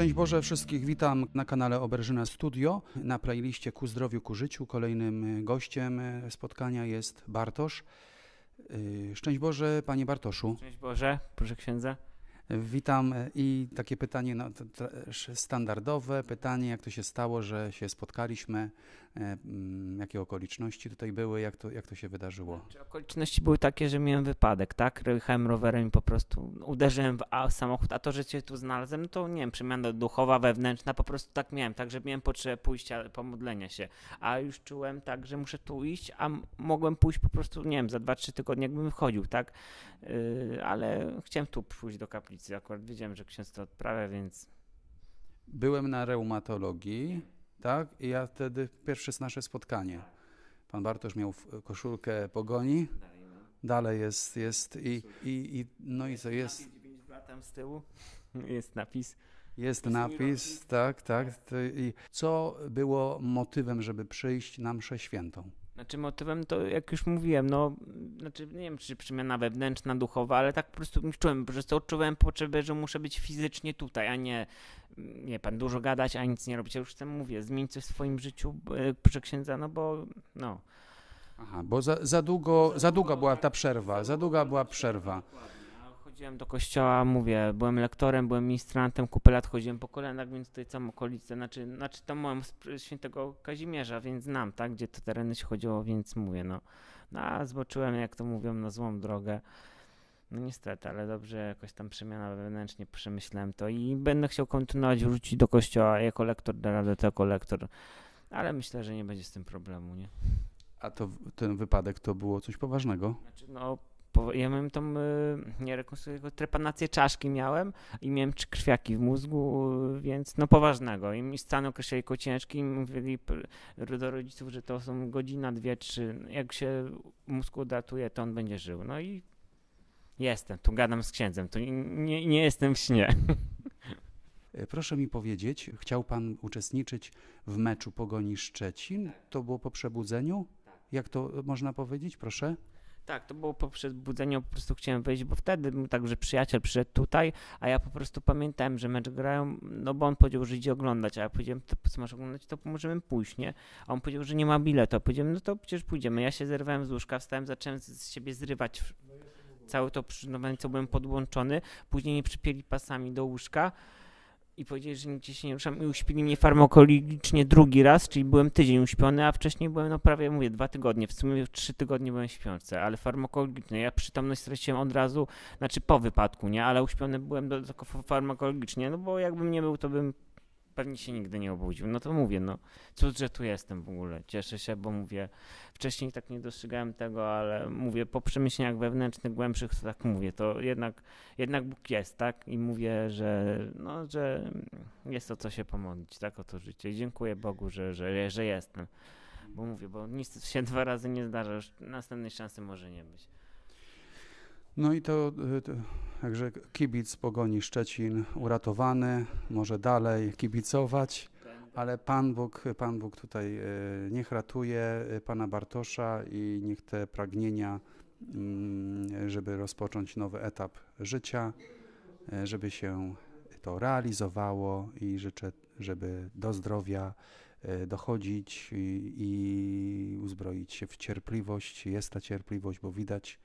Szczęść Boże wszystkich, witam na kanale Oberżyna Studio. Na playliście Ku Zdrowiu, Ku Życiu kolejnym gościem spotkania jest Bartosz. Y, Szczęść Boże, Panie Bartoszu. Szczęść Boże, proszę księdza. Witam i takie pytanie no, standardowe, pytanie jak to się stało, że się spotkaliśmy, e, mm, jakie okoliczności tutaj były, jak to, jak to się wydarzyło? Okoliczności były takie, że miałem wypadek, tak? Jechałem rowerem i po prostu uderzyłem w samochód, a to, że cię tu znalazłem, to nie wiem, przemiana duchowa, wewnętrzna, po prostu tak miałem, tak, że miałem potrzebę pójścia, pomodlenia się, a już czułem tak, że muszę tu iść, a mogłem pójść po prostu, nie wiem, za 2-3 tygodnie, jakbym wchodził, tak? Yy, ale chciałem tu pójść do kaplicy, akurat wiedziałem, że ksiądz to odprawia, więc Byłem na reumatologii, tak? I ja wtedy, pierwsze nasze spotkanie. Pan Bartosz miał koszulkę pogoni, dalej, no. dalej jest, jest i, i, i no i co jest? Napis 9 lat tam z tyłu jest napis. Jest napis, tak, tak. I co było motywem, żeby przyjść na mszę świętą? Znaczy motywem to, jak już mówiłem, no, znaczy nie wiem, czy przemiana wewnętrzna, duchowa, ale tak po prostu czułem, po prostu odczuwałem potrzebę, że muszę być fizycznie tutaj, a nie, nie pan, dużo gadać, a nic nie robić. Ja już chcę, mówię, zmienić coś w swoim życiu, e, proszę księdza, no bo, no. Aha, bo za, za długo, za długa była ta przerwa, za długa była przerwa. Chodziłem do kościoła, mówię, byłem lektorem, byłem ministrantem, kupę lat chodziłem po kolenach, więc tutaj całą okolicę, znaczy, znaczy tam mam z świętego Kazimierza, więc znam, tak, gdzie te tereny się chodziło, więc mówię, no. No a zboczyłem, jak to mówią, na złą drogę. No niestety, ale dobrze, jakoś tam przemiana wewnętrznie przemyślałem to i będę chciał kontynuować, wrócić do kościoła jako lektor, da radę to jako lektor, ale myślę, że nie będzie z tym problemu, nie? A to ten wypadek to było coś poważnego? Znaczy, no, ja miałem tą, y, nie rekonstruuję, tylko trepanację czaszki miałem i miałem trzy krwiaki w mózgu, y, więc no poważnego. I mi stany określali jako ciężki i mówili do rodziców, że to są godzina, dwie, trzy. Jak się mózg udatuje, to on będzie żył. No i jestem, tu gadam z księdzem, to nie, nie, jestem w śnie. Proszę mi powiedzieć, chciał pan uczestniczyć w meczu Pogoni Szczecin? To było po przebudzeniu? Jak to można powiedzieć, proszę? Tak, to było po przebudzeniu, po prostu chciałem wejść, bo wtedy był tak, że przyjaciel przyszedł tutaj, a ja po prostu pamiętałem, że mecz grają, no bo on powiedział, że idzie oglądać, a ja powiedziałem, to co masz oglądać, to możemy pójść, nie? A on powiedział, że nie ma biletu, a powiedziałem, no to przecież pójdziemy. Ja się zerwałem z łóżka, wstałem, zacząłem z, z siebie zrywać całe to, przy- no co byłem podłączony, później mnie przypięli pasami do łóżka i powiedzieli, że nigdzie się nie ruszam i uśpili mnie farmakologicznie drugi raz, czyli byłem tydzień uśpiony, a wcześniej byłem no prawie, mówię, dwa tygodnie, w sumie trzy tygodnie byłem śpiące, ale farmakologicznie, ja przytomność straciłem od razu, znaczy po wypadku, nie, ale uśpiony byłem tylko fa- farmakologicznie, no bo jakbym nie był, to bym pewnie się nigdy nie obudził, no to mówię, no cud, że tu jestem w ogóle, cieszę się, bo mówię, wcześniej tak nie dostrzegałem tego, ale mówię, po przemyśleniach wewnętrznych, głębszych, to tak mówię, to jednak jednak Bóg jest, tak? I mówię, że, no, że jest o co się pomodlić, tak? O to życie. I dziękuję Bogu, że, że, że jestem. Bo mówię, bo nic się dwa razy nie zdarza, już następnej szansy może nie być. No i to, y, to także kibic Pogoni Szczecin uratowany, może dalej kibicować, ale Pan Bóg, Pan Bóg tutaj y, niech ratuje y, Pana Bartosza i niech te pragnienia, mm, żeby rozpocząć nowy etap życia, y, żeby się to realizowało i życzę, żeby do zdrowia dochodzić i, i uzbroić się w cierpliwość. Jest ta cierpliwość, bo widać,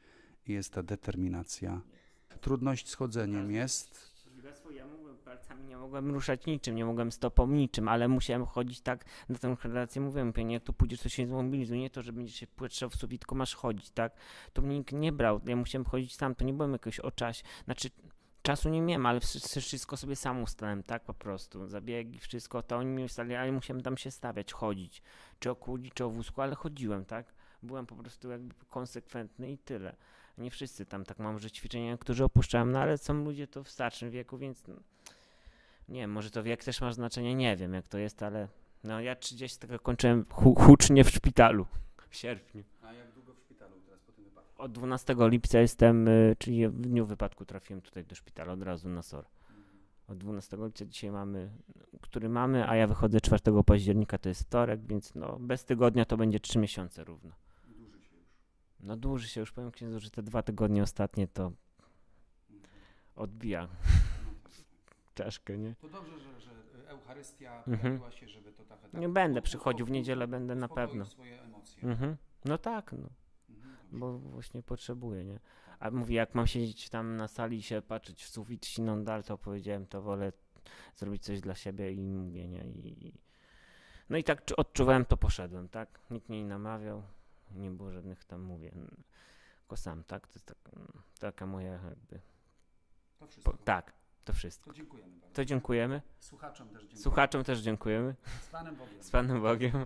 jest ta determinacja. Trudność z chodzeniem jest. Ja mogłem palcami, nie mogłem ruszać niczym, nie mogłem stopą niczym, ale musiałem chodzić tak, na tę relację mówiłem, pewnie jak tu pójdziesz, to się zmobilizuje, nie to, że będziesz się płetrzał w sufit, masz chodzić, tak? To mnie nikt nie brał, ja musiałem chodzić sam, to nie byłem jakoś o czasie, znaczy czasu nie miałem, ale wszy- wszystko sobie sam ustałem, tak po prostu, zabiegi, wszystko, to oni mi ustali, ale musiałem tam się stawiać, chodzić, czy o kuli, czy o wózku, ale chodziłem, tak? Byłem po prostu jakby konsekwentny i tyle. Nie wszyscy tam tak mam, że ćwiczenia, którzy opuszczają, no ale są ludzie to w starszym wieku, więc no, nie wiem, może to wiek też ma znaczenie, nie wiem jak to jest, ale no ja 30 tego kończyłem hu hucznie w szpitalu w sierpniu. A jak długo w szpitalu teraz po tym wypadku? Od 12 lipca jestem, y, czyli w dniu wypadku trafiłem tutaj do szpitala od razu na SOR. Od 12 lipca dzisiaj mamy, który mamy, a ja wychodzę 4 października, to jest wtorek, więc no bez tygodnia to będzie 3 miesiące równo. No dłuży się już, powiem księdzu, że te dwa tygodnie ostatnie to odbija. czaszkę, nie? To dobrze, że, że Eucharystia Mhm. się, żeby to tak Nie będę przychodził w niedzielę, będę na pewno. swoje emocje. Mhm. No tak, no. Mhm, bo właśnie potrzebuję, nie? A mówię, jak mam siedzieć tam na sali i się patrzeć w sufit, siną dal, to powiedziałem, to wolę zrobić coś dla siebie i mówię, nie? I... No i tak czu- odczuwałem, to poszedłem, tak? Nikt mnie nie namawiał, nie było żadnych tam, mówię, n- tylko sam, tak? To jest tak, taka moja jakby, To po, wszystko. tak, to wszystko. To dziękujemy bardzo. To dziękujemy, Słuchaczom też dziękuję. słuchaczom też dziękujemy, Z Panem Bogiem. z Panem Bogiem.